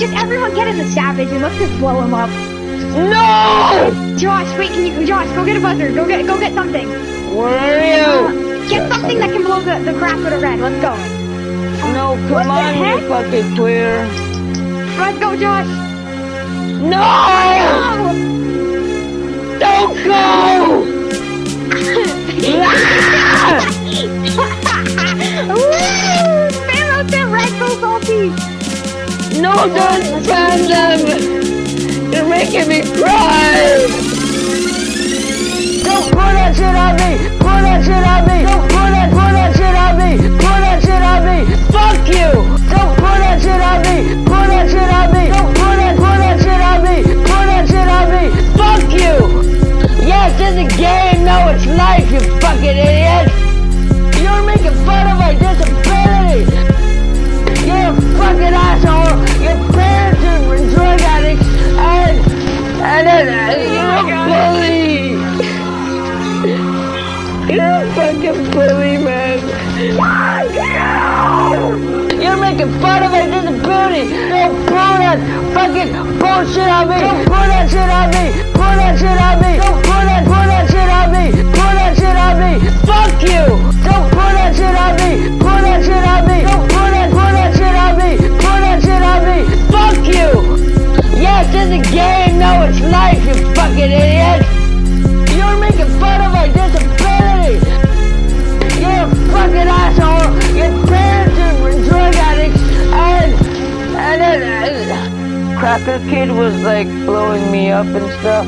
just everyone get in the savage and let's just blow him up. No! Josh, wait, can you, Josh, go get a Buzzard. Go get, go get something. Where are you? Get something that can blow the, the crap out of red. Let's go. No, come the on, you fucking queer. Let's go, Josh. No! Oh! Don't spam them! You're making me cry! Don't put that shit on me! Put that shit on me! Don't You're making fun of my disability! Don't pull that fucking bullshit on me! Uh, Kid was like blowing me up and stuff.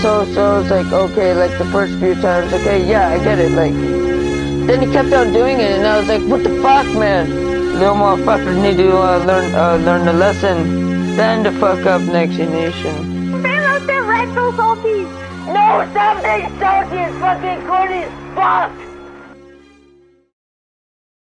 So so I was like, okay, like the first few times, okay, yeah, I get it, like then he kept on doing it and I was like, what the fuck man? Little motherfuckers need to uh, learn uh, learn the lesson. Stand the fuck up, Nexy Nation. Pharaoh sent red so salty. No, being salty and fucking corny as fuck!